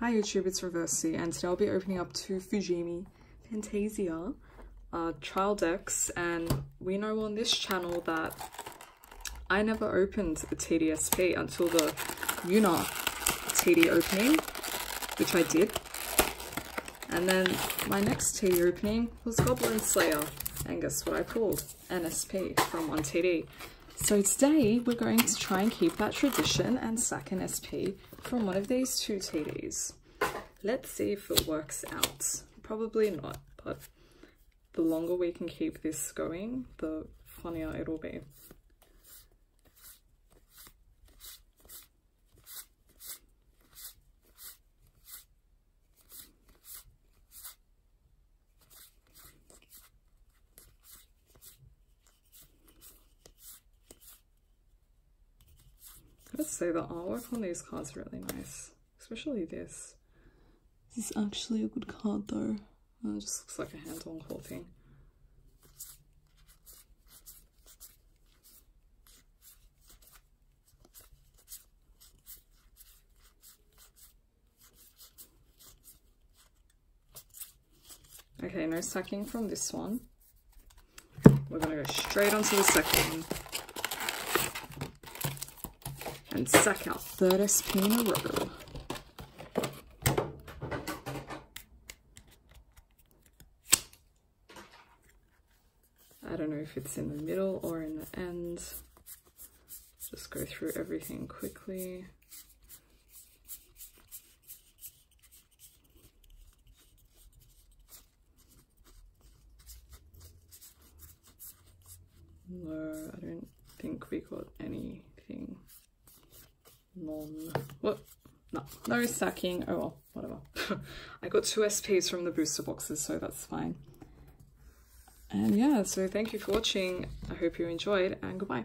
Hi YouTube, it's Reversi and today I'll be opening up two Fujimi Fantasia uh, trial decks and we know on this channel that I never opened a TDSP until the Yuna TD opening, which I did. And then my next TD opening was Goblin Slayer and guess what I pulled? NSP from 1TD. So today we're going to try and keep that tradition and sack an SP from one of these two TDs. Let's see if it works out. Probably not, but the longer we can keep this going, the funnier it'll be. Let's say the artwork on these cards are really nice, especially this. This is actually a good card though. Oh, it just looks like a hand-on claw thing. Okay, no sacking from this one. We're gonna go straight onto the second one and suck our third SP in a row. I don't know if it's in the middle or in the end. Just go through everything quickly. No, I don't think we got anything non what? No. No sacking. Oh well whatever. I got two sps from the booster boxes so that's fine. And yeah so thank you for watching. I hope you enjoyed and goodbye